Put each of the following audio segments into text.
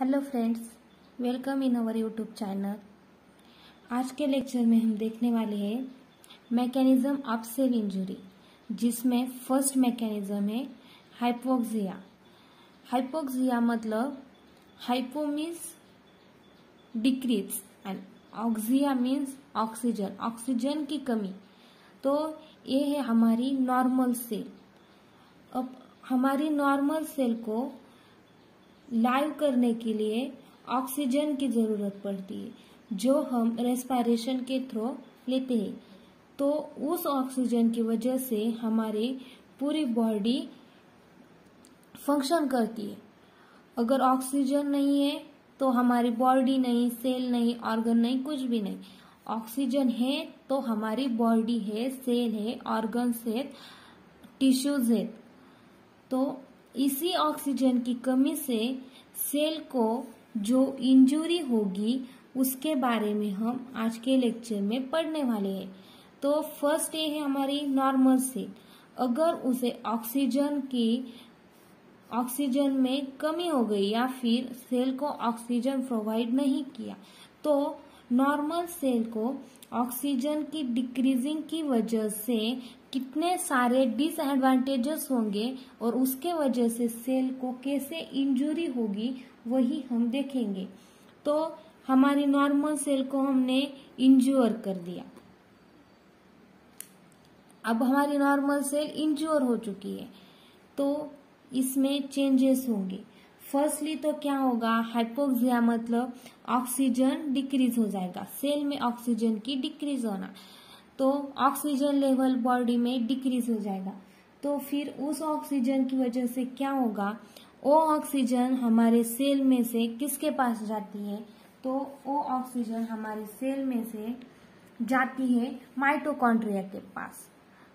Hello friends welcome in our YouTube channel आज के lecture में हम देखने वाले हैं मैकेनिज्म ऑफ़ सेल इंजरी जिसमें फ़र्स्ट मैकेनिज्म है हाइपोक्सिया हाइपोक्सिया मतलब hypo means decrease and oxia means oxygen oxygen की कमी। तो ये है हमारी नॉर्मल सेल अब हमारी नॉर्मल सेल को लाइव करने के लिए ऑक्सीजन की ज़रूरत पड़ती है, जो हम रेस्पायरेशन के थ्रू लेते हैं। तो उस ऑक्सीजन की वजह से हमारी पूरी बॉडी फ़ंक्शन करती है। अगर ऑक्सीजन नहीं है तो हमारी बॉडी नहीं सेल नहीं ऑर्गन नहीं, कुछ भी नहीं। ऑक्सीजन है तो हमारी बॉडी है सेल है ऑर्गन्स है टिश्यूज है। तो इसी ऑक्सीजन की कमी से सेल को जो इंजुरी होगी, उसके बारे में हम आज के लेक्चर में पढ़ने वाले हैं। तो फ़र्स्ट ये है हमारी नॉर्मल सेल। अगर उसे ऑक्सीजन की, ऑक्सीजन में कमी हो गई या फिर सेल को ऑक्सीजन प्रोवाइड नहीं किया तो नॉर्मल सेल को ऑक्सीजन की डिक्रीजिंग की वजह से कितने सारे डिसएडवांटेजेस होंगे और उसके वजह से सेल को कैसे इंजुरी होगी, वही हम देखेंगे। तो हमारी नॉर्मल सेल को हमने इंज्योर कर दिया। अब हमारी नॉर्मल सेल इंज्योर हो चुकी है तो इसमें चेंजेस होंगे। फर्स्टली तो क्या होगा? हाइपोक्सिया मतलब ऑक्सीजन डिक्रीज हो जाएगा। सेल में ऑक्सीजन की डिक्रीज होना। तो ऑक्सीजन लेवल बॉडी में डिक्रीज हो जाएगा। तो फिर उस ऑक्सीजन की वजह से क्या होगा? वो ऑक्सीजन हमारे सेल में से किसके पास जाती है? तो वो ऑक्सीजन हमारे सेल में से जाती है माइटोकॉन्ड्रिया के पास।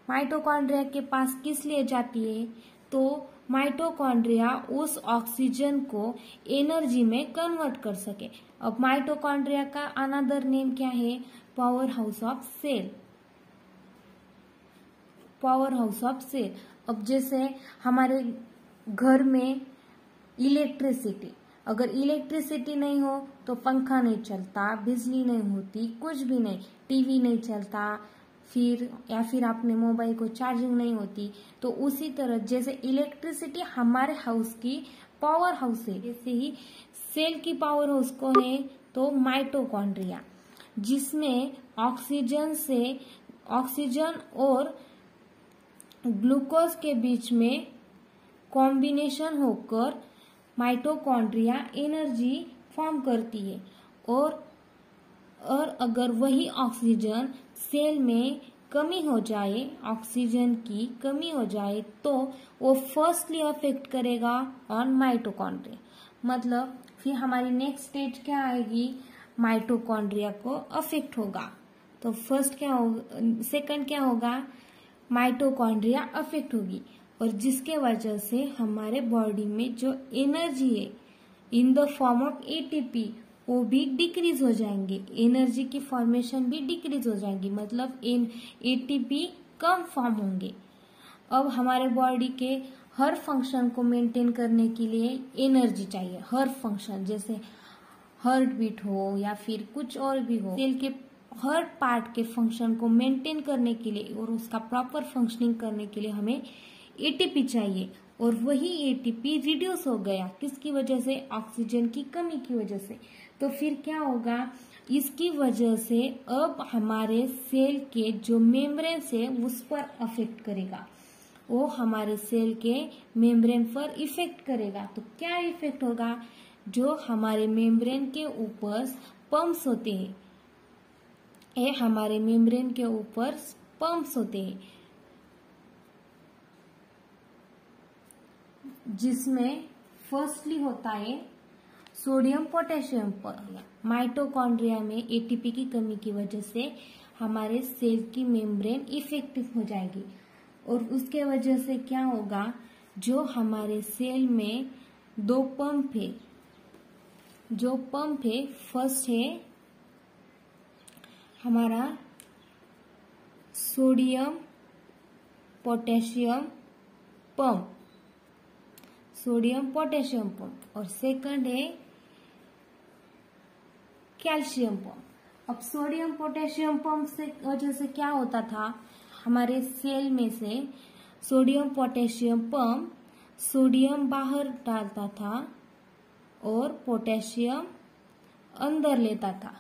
माइटोकॉन्ड्रिया के पास किस लिए जाती है? तो माइटोकॉन्ड्रिया उस ऑक्सीजन को एनर्जी में कन्वर्ट कर सके। अब माइटोकॉन्ड्रिया का अनादर नेम क्या है? Power house of cell power house of cell अब जैसे हमारे घर में इलेक्ट्रिसिटी अगर इलेक्ट्रिसिटी नहीं हो तो पंखा नहीं चलता, बिजली नहीं होती, कुछ भी नहीं टीवी नहीं चलता फिर या फिर आपने मोबाइल को चार्जिंग नहीं होती तो उसी तरह जैसे इलेक्ट्रिसिटी हमारे हाउस की पावर हाउस है जैसे ही सेल की पावर हाउस को है? तो माइटोकॉन्ड्रिया जिसमें ऑक्सीजन से ऑक्सीजन और ग्लूकोज के बीच में कॉम्बिनेशन होकर माइटोकॉन्ड्रिया एनर्जी फॉर्म करती है और और अगर वही ऑक्सीजन सेल में कमी हो जाए, ऑक्सीजन की कमी हो जाए तो वो फर्स्टली अफेक्ट करेगा ऑन माइटोकॉन्ड्रिया मतलब फिर हमारी नेक्स्ट स्टेज क्या आएगी? माइटोकॉन्ड्रिया को अफेक्ट होगा। तो फ़र्स्ट क्या होगा सेकंड क्या होगा? माइटोकॉन्ड्रिया अफेक्ट होगी। और जिसके वजह से हमारे बॉडी में जो एनर्जी है in the form of ATP वो भी डिक्रीज हो जाएँगे। एनर्जी की फॉर्मेशन भी डिक्रीज हो जाएँगी। मतलब इन एटीपी कम फॉर्म होंगे। अब हमारे बॉडी के हर फ़ंक्शन को मेंटेन करने के लिए एनर्जी चाहिए। हर फ़ंक्शन जैसे हार्ट बीट हो या फिर कुछ और भी हो। सेल के हर पार्ट के फ़ंक्शन को मेंटेन करने के लिए और उसका प्रॉपर फंक्शनिंग करने के लिए हमें एटीपी चाहिए। और वही एटीपी रिड्यूस हो गया। किसकी वजह से? ऑक्सीजन की कमी की वजह से। तो फिर क्या होगा? इसकी वजह से अब हमारे सेल के जो मेम्ब्रेन है उस पर अफेक्ट करेगा। वो हमारे सेल के मेम्ब्रेन पर इफ़ेक्ट करेगा। तो क्या इफ़ेक्ट होगा? जो हमारे मेम्ब्रेन के ऊपर पंप्स होते हैं। ये हमारे मेम्ब्रेन के ऊपर पंप्स होते हैं। जिसमें फर्स्टली होता है सोडियम पोटेशियम पर। माइटोकॉन्ड्रिया में एटीपी की कमी की वजह से हमारे सेल की मेम्ब्रेन इफ़ेक्टिव हो जाएगी। और उसके वजह से क्या होगा, जो हमारे सेल में दो पंप है, जो पंप है, फ़र्स्ट है, हमारा sodium potassium pump, sodium potassium pump. और सेकंड है कैल्शियम पंप अब सोडियम पोटेशियम पंप से, वजह से क्या होता था? हमारे सेल में से सोडियम पोटेशियम पंप सोडियम बाहर डालता था और पोटेशियम अंदर लेता था।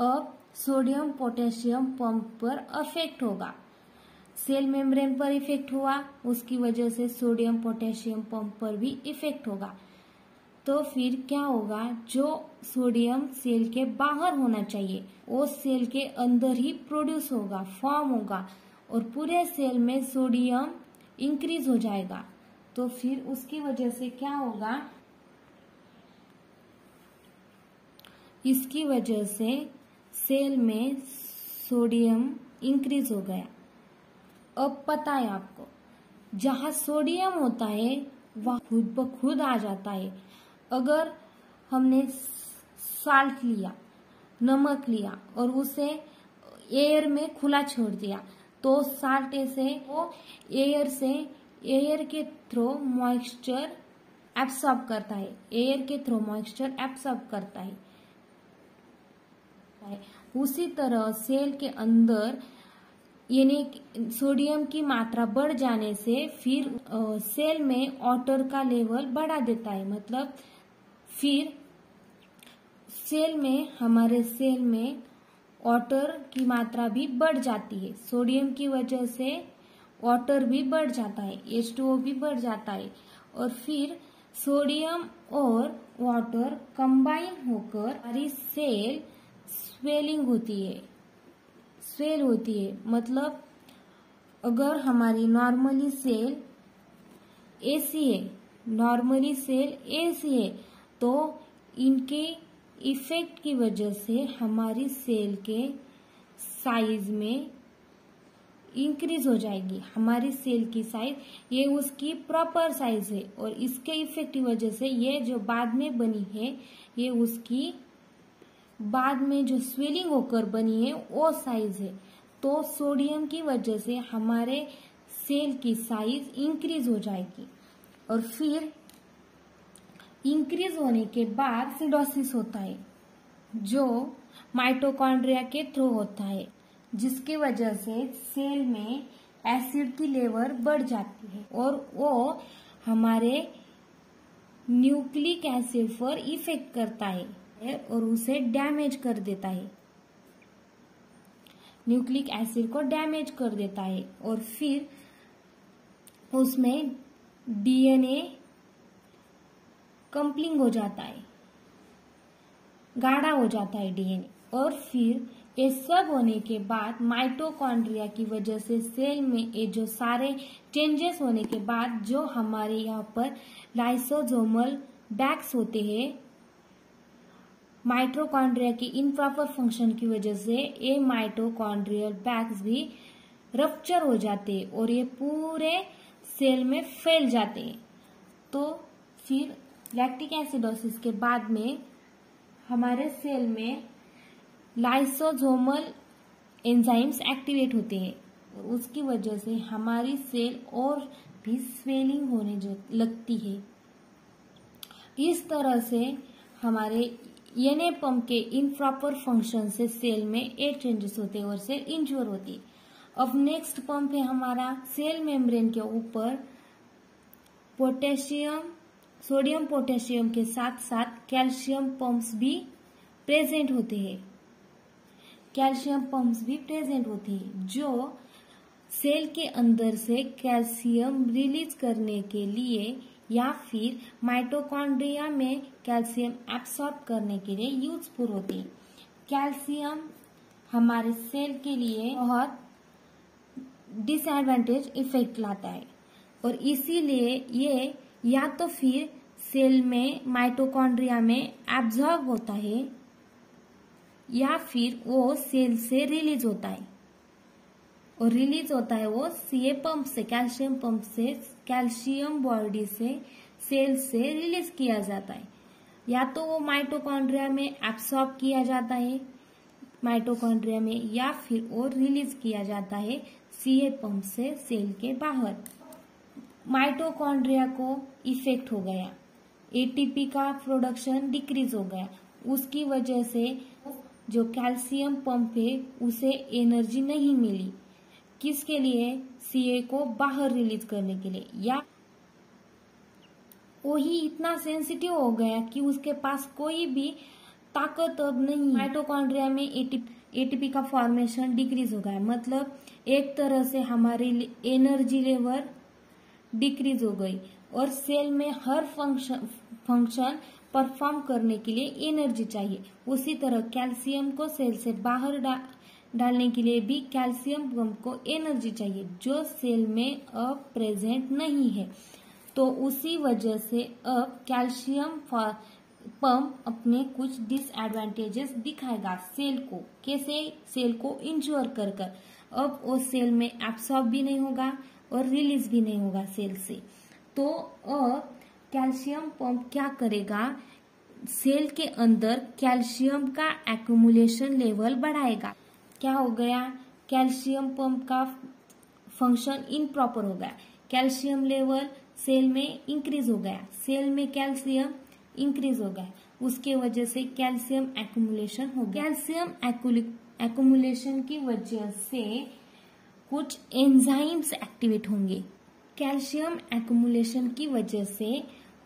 अब सोडियम पोटेशियम पंप पर अफेक्ट होगा। सेल मेम्ब्रेन पर इफ़ेक्ट हुआ, उसकी वजह से सोडियम पोटेशियम पंप पर भी इफ़ेक्ट होगा। तो फिर क्या होगा? जो सोडियम सेल के बाहर होना चाहिए, वो सेल के अंदर ही प्रोड्यूस होगा फॉर्म होगा और पूरे सेल में सोडियम इंक्रीज हो जाएगा। तो फिर उसकी वजह से क्या होगा? इसकी वजह से सेल में सोडियम इंक्रीज हो गया। अब पता है आपको, जहाँ सोडियम होता है, वह खुद ब खुद आ जाता है। अगर हमने साल्ट लिया, नमक लिया और उसे एयर में खुला छोड़ दिया तो साल्ट से वो एयर से एयर के थ्रू मॉइस्चर एब्सॉर्ब करता है। एयर के थ्रू मॉइस्चर एब्सॉर्ब करता है। उसी तरह सेल के अंदर, यानी सोडियम की मात्रा बढ़ जाने से फिर सेल में वाटर का लेवल बढ़ा देता है। मतलब फिर सेल में, हमारे सेल में वाटर की मात्रा भी बढ़ जाती है। सोडियम की वजह से वाटर भी बढ़ जाता है एच भी बढ़ जाता है और फिर सोडियम और वाटर कंबाइन होकर हमारी सेल स्वेलिंग होती है। स्वेल होती है। मतलब अगर हमारी नॉर्मली सेल एसी है नॉर्मली सेल एसी है तो इनके इफ़ेक्ट की वजह से हमारी सेल के साइज़ में इंक्रीज हो जाएगी। हमारी सेल की साइज़ ये उसकी प्रॉपर साइज़ है और इसके इफ़ेक्ट की वजह से ये जो बाद में बनी है, ये उसकी बाद में जो स्वेलिंग होकर बनी है, वो साइज़ है। तो सोडियम की वजह से हमारे सेल की साइज़ इंक्रीज हो जाएगी और फिर इंक्रीज होने के बाद सिडोसिस होता है, जो माइटोकॉन्ड्रिया के थ्रू होता है, जिसकी वजह से सेल में एसिड की लेवल बढ़ जाती है और वो हमारे न्यूक्लिक एसिड पर इफ़ेक्ट करता है और उसे डैमेज कर देता है। न्यूक्लिक एसिड को डैमेज कर देता है और फिर उसमें डीएनए कंप्लिंग हो जाता है, गाढ़ा हो जाता है डीएनए। और फिर ये सब होने के बाद माइटोकॉन्ड्रिया की वजह से सेल में ये जो सारे चेंजेस होने के बाद जो हमारे यहाँ पर लाइसोजोमल बैक्स होते हैं माइट्रोकॉन्ड्रिया की इनप्रॉपर फ़ंक्शन की वजह से ये माइटोकॉन्ड्रियल बैग्स भी रप्चर हो जाते हैं और ये पूरे सेल में फैल जाते हैं। तो फिर लैक्टिक एसिडोसिस के बाद में हमारे सेल में लाइसोजोमल एंजाइम्स एक्टिवेट होते हैं। उसकी वजह से हमारी सेल और भी स्वेलिंग होने लगती है। इस तरह से हमारे एनए पंप के इनप्रॉपर फ़ंक्शन से सेल में एट चेंजेस होते हैं और सेल इंज्योर होती है। अब नेक्स्ट पंप है हमारा सेल मेम्ब्रेन के ऊपर पोटेशियम सोडियम पोटेशियम के साथ साथ कैल्शियम पंप्स भी प्रेजेंट होते हैं। कैल्शियम पंप्स भी प्रेजेंट होती है, जो सेल के अंदर से कैल्शियम रिलीज़ करने के लिए या फिर माइटोकॉन्ड्रिया में कैल्शियम एब्सॉर्ब करने के लिए यूजफुल होते है। कैल्शियम हमारे सेल के लिए बहुत डिसएडवांटेज इफ़ेक्ट लाता है और इसीलिए ये या तो फिर सेल में, माइटोकॉन्ड्रिया में एब्जॉर्ब होता है, या फिर वो सेल से रिलीज़ होता है। और रिलीज़ होता है वो सीए पंप से कैल्शियम पंप से कैल्शियम बॉडी से सेल से रिलीज़ किया जाता है। या तो वो माइटोकॉन्ड्रिया में एब्सॉर्ब किया जाता है, माइटोकॉन्ड्रिया में, या फिर वो रिलीज़ किया जाता है सीए पंप से सेल के बाहर। माइटोकॉन्ड्रिया को इफ़ेक्ट हो गया। एटीपी का प्रोडक्शन डिक्रीज हो गया। उसकी वजह से जो कैल्शियम पंप है, उसे एनर्जी नहीं मिली। किसके लिए? सीए को बाहर रिलीज़ करने के लिए। या वो ही इतना सेंसिटिव हो गया कि उसके पास कोई भी ताकत अब नहीं माइटोकॉन्ड्रिया में एटीपी का फॉर्मेशन डिक्रीज हो गया। मतलब एक तरह से हमारी एनर्जी लेवल डिक्रीज हो गई और सेल में हर फ़ंक्शन फ़ंक्शन परफॉर्म करने के लिए एनर्जी चाहिए। उसी तरह कैल्शियम को सेल से बाहर डा, डालने के लिए भी कैल्शियम पंप को एनर्जी चाहिए जो सेल में अब प्रेजेंट नहीं है। तो उसी वजह से अब कैल्शियम पंप अपने कुछ डिसएडवांटेजेस दिखाएगा सेल को। कैसे? सेल को इंश्योर कर कर। अब वो सेल में एब्सॉर्ब भी नहीं होगा और रिलीज़ भी नहीं होगा सेल से। तो अब कैल्शियम पंप क्या करेगा? सेल के अंदर कैल्शियम का एक्यूमुलेशन लेवल बढ़ाएगा। क्या हो गया? कैल्शियम पंप का फ़ंक्शन इनप्रॉपर हो गया। कैल्शियम लेवल सेल में इंक्रीज हो गया। सेल में कैल्शियम इंक्रीज हो गया। उसके वजह से कैल्शियम एक्यूमुलेशन हो गया। कैल्शियम एक्यूमुलेशन की वजह से कुछ एंजाइम्स एक्टिवेट होंगे। कैल्शियम एक्यूमुलेशन की वजह से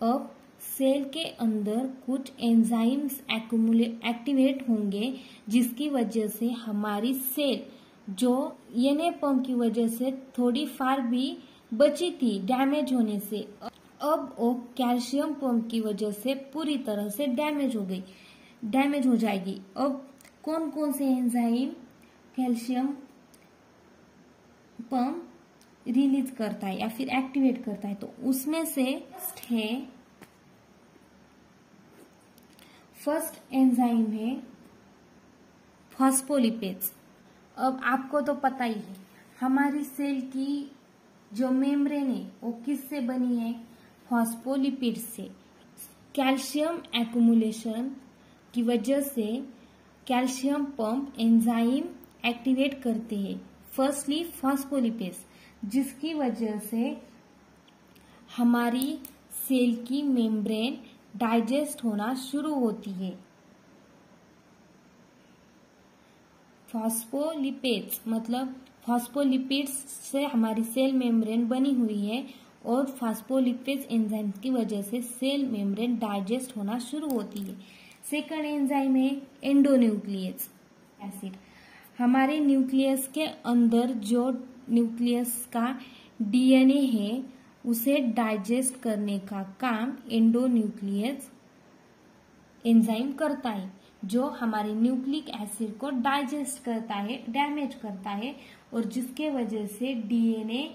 अब सेल के अंदर कुछ एंजाइम्स एक्टिवेट होंगे, जिसकी वजह से हमारी सेल जो एनए पंप की वजह से थोड़ी फार भी बची थी डैमेज होने से। अब वो कैल्शियम पंप की वजह से पूरी तरह से डैमेज हो गई डैमेज हो जाएगी। अब कौन कौन से एंजाइम कैल्शियम पंप रिलीज़ करता है या फिर एक्टिवेट करता है तो उसमें से है फ़र्स्ट एंजाइम है फॉस्फोलिपेज अब आपको तो पता ही है, हमारी सेल की जो मेम्ब्रेन है, वो किससे बनी है? फॉस्फोलिपिड से। कैल्शियम एक्यूमुलेशन की वजह से कैल्शियम पंप एंजाइम एक्टिवेट करते हैं। फर्स्टली फॉस्फोलिपेज जिसकी वजह से हमारी सेल की मेम्ब्रेन डाइजेस्ट होना शुरू होती है। फॉस्फोलिपेड्स मतलब फॉस्फोलिपिड्स से हमारी सेल मेम्ब्रेन बनी हुई है और फॉस्फोलिपेज एंजाइम की वजह से सेल मेम्ब्रेन डाइजेस्ट होना शुरू होती है। सेकंड एंजाइम है एंडोन्यूक्लियस एसिड हमारे न्यूक्लियस के अंदर जो न्यूक्लियस का डीएनए है, उसे डाइजेस्ट करने का काम एंडोन्यूक्लियस एंजाइम करता है, जो हमारे न्यूक्लिक एसिड को डाइजेस्ट करता है डैमेज करता है और जिसके वजह से डीएनए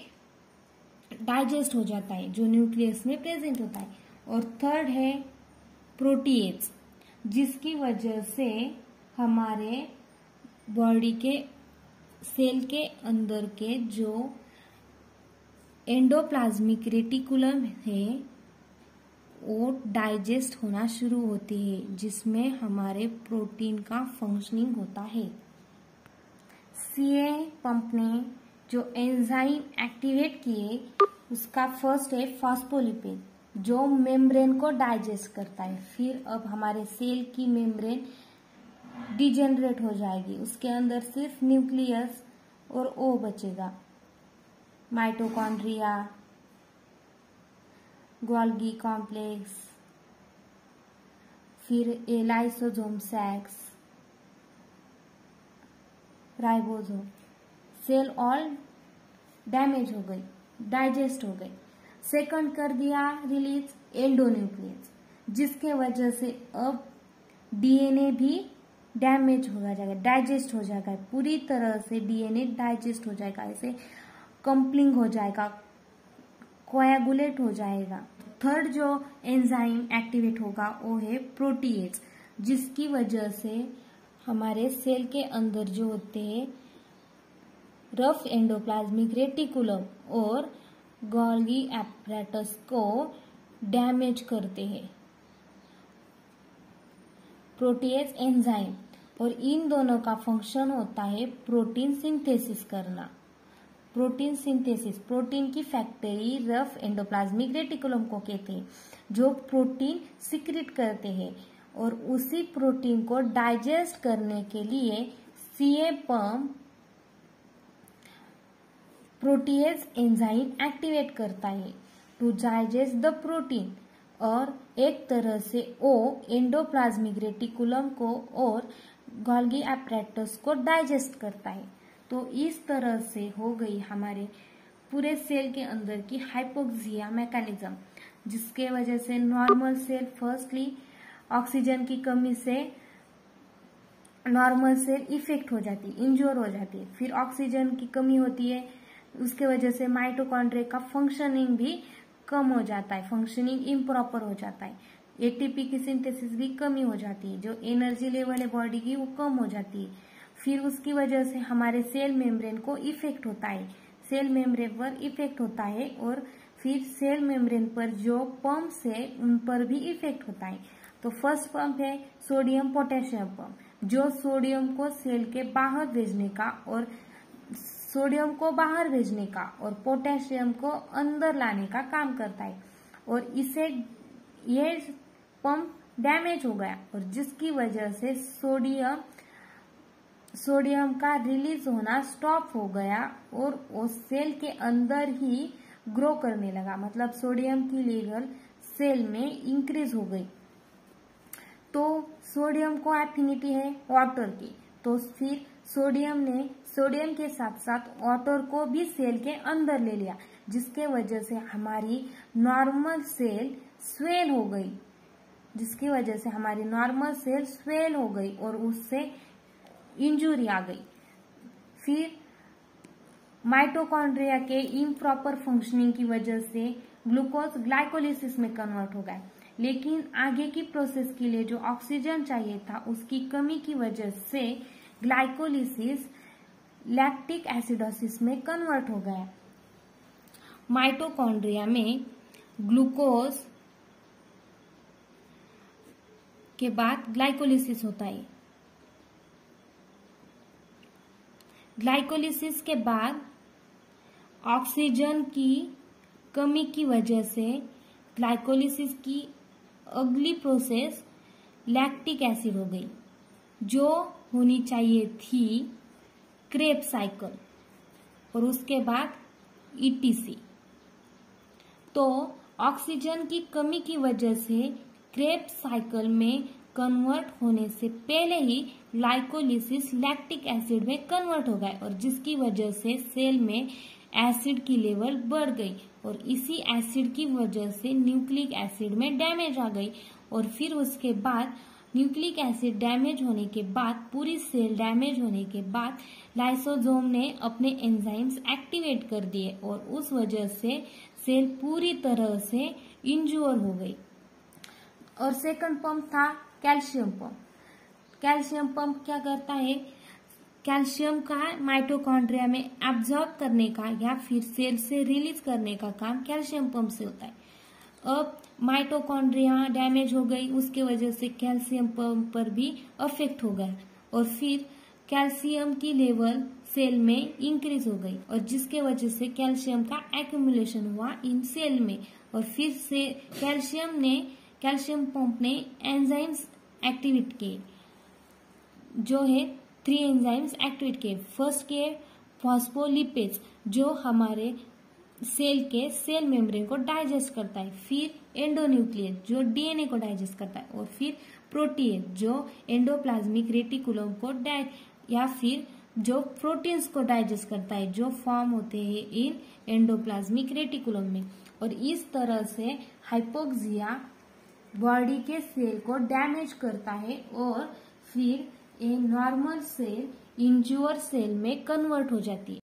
डाइजेस्ट हो जाता है, जो न्यूक्लियस में प्रेजेंट होता है। और थर्ड है प्रोटीएज जिसकी वजह से हमारे बॉडी के, सेल के अंदर के जो एंडोप्लाज्मिक रेटिकुलम है, वो डाइजेस्ट होना शुरू होती है, जिसमें हमारे प्रोटीन का फंक्शनिंग होता है। सीए पंप ने जो एंजाइम एक्टिवेट किए, उसका फ़र्स्ट है फॉस्फोलिपिड जो मेम्ब्रेन को डाइजेस्ट करता है। फिर अब हमारे सेल की मेम्ब्रेन डिजेनरेट हो जाएगी। उसके अंदर सिर्फ़ न्यूक्लियस और ओ बचेगा। माइटोकॉन्ड्रिया गोल्गी कॉम्प्लेक्स, फिर lysosome sacs ribosome cell all damage हो गई, डाइजेस्ट हो गई। सेकंड कर दिया रिलीज़ एल्डोन्यूक्लियस जिसके वजह से अब डीएनए भी डैमेज हो जाएगा डाइजेस्ट हो जाएगा, पूरी तरह से डीएनए डाइजेस्ट हो जाएगा, ऐसे कंप्लिंग हो जाएगा कोएगुलेट हो जाएगा। थर्ड जो एंजाइम एक्टिवेट होगा, वो है प्रोटीएज जिसकी वजह से हमारे सेल के अंदर जो होते हैं रफ एंडोप्लाज्मिक रेटिकुलम और गॉल्गी एपरेटस को डैमेज करते हैं। प्रोटीएज एंजाइम और इन दोनों का फ़ंक्शन होता है प्रोटीन सिंथेसिस करना। प्रोटीन सिंथेसिस प्रोटीन की फैक्ट्री रफ एंडोप्लाज्मिक रेटिकुलम को कहते हैं, जो प्रोटीन सिक्रिट करते हैं और उसी प्रोटीन को डाइजेस्ट करने के लिए CA pump protease enzyme activate करता है टू डाइजेस्ट द प्रोटीन और एक तरह से ओ एंडोप्लाज्मिक रेटिकुलम को और गॉल्गी एपरेटस को डाइजेस्ट करता है। तो इस तरह से हो गई हमारे पूरे सेल के अंदर की हाइपोक्सिया मैकेनिज्म जिसके वजह से नॉर्मल सेल फर्स्टली ऑक्सीजन की कमी से नॉर्मल सेल इफ़ेक्ट हो जाती है इंजोर हो जाती है। फिर ऑक्सीजन की कमी होती है, उसके वजह से माइटोकॉन्ड्रिया का फंक्शनिंग भी कम हो जाता है फंक्शनिंग इम्प्रॉपर हो जाता है। एटीपी की सिंथेसिस भी कमी हो जाती है, जो एनर्जी लेवल है बॉडी की, वो कम हो जाती है। फिर उसकी वजह से हमारे सेल मेम्ब्रेन को इफ़ेक्ट होता है। सेल मेम्ब्रेन पर इफ़ेक्ट होता है और फिर सेल मेम्ब्रेन पर जो पंप्स है, उन पर भी इफ़ेक्ट होता है। तो फ़र्स्ट पंप है सोडियम पोटेशियम पंप जो सोडियम को सेल के बाहर भेजने का और सोडियम को बाहर भेजने का और पोटेशियम को अंदर लाने का काम करता है और इसे ये पंप डैमेज हो गया और जिसकी वजह से सोडियम सोडियम का रिलीज़ होना स्टॉप हो गया और वो सेल के अंदर ही ग्रो करने लगा। मतलब सोडियम की लेवल सेल में इंक्रीज हो गई। तो सोडियम को एफिनिटी है वाटर की। तो फिर सोडियम ने सोडियम के साथ साथ वाटर को भी सेल के अंदर ले लिया, जिसके वजह से हमारी नॉर्मल सेल स्वेल हो गई। जिसकी वजह से हमारी नॉर्मल सेल स्वेल हो गई और उससे इंजुरी आ गई। फिर माइटोकॉन्ड्रिया के इम्प्रॉपर फंक्शनिंग की वजह से ग्लूकोज ग्लाइकोलिसिस में कन्वर्ट हो गया। लेकिन आगे की प्रोसेस के लिए जो ऑक्सीजन चाहिए था, उसकी कमी की वजह से ग्लाइकोलिसिस लैक्टिक एसिडोसिस में कन्वर्ट हो गया। माइटोकॉन्ड्रिया में ग्लूकोज के बाद ग्लाइकोलिसिस होता है। ग्लाइकोलिसिस के बाद ऑक्सीजन की कमी की वजह से ग्लाइकोलिसिस की अगली प्रोसेस लैक्टिक एसिड हो गई, जो होनी चाहिए थी क्रेप साइकिल और उसके बाद ईटीसी तो ऑक्सीजन की कमी की वजह से क्रेप साइकिल में कन्वर्ट होने से पहले ही ग्लाइकोलिसिस लैक्टिक एसिड में कन्वर्ट हो गए और जिसकी वजह से सेल में एसिड की लेवल बढ़ गई और इसी एसिड की वजह से न्यूक्लिक एसिड में डैमेज आ गई और फिर उसके बाद न्यूक्लिक एसिड डैमेज होने के बाद, पूरी सेल डैमेज होने के बाद लाइसोजोम ने अपने एंजाइम्स एक्टिवेट कर दिए और उस वजह से सेल पूरी तरह से इंजोर हो गई। और सेकंड पंप था कैल्शियम पंप कैल्शियम पंप क्या करता है? कैल्शियम का माइटोकॉन्ड्रिया में एब्जॉर्ब करने का या फिर सेल से रिलीज़ करने का काम कैल्शियम पंप से होता है। अब माइटोकॉन्ड्रिया डैमेज हो गई, उसके वजह से कैल्शियम पंप पर भी अफेक्ट हो गया और फिर कैल्शियम की लेवल सेल में इंक्रीज हो गई और जिसके वजह से कैल्शियम का एक्यूमुलेशन हुआ इन सेल में और फिर से कैल्शियम ने, कैल्शियम पंप ने एंजाइम्स एक्टिवेट किए, जो है थ्री एंजाइम्स एक्टिवेट किए। फ़र्स्ट के फॉस्फोलिपेज जो हमारे सेल के सेल मेम्ब्रेन को डाइजेस्ट करता है, फिर एंडोन्यूक्लियस, जो डीएनए को डाइजेस्ट करता है, और फिर प्रोटीन, जो एंडोप्लाज्मिक रेटिकुलम को या फिर जो प्रोटीन्स को डाइजेस्ट करता है, जो फॉर्म होते हैं इन एंडोप्लाज्मिक रेटिकुलम में। और इस तरह से हाइपोक्सिया बॉडी के सेल को डैमेज करता है, और फिर a normal cell injure cell में कन्वर्ट हो जाती है।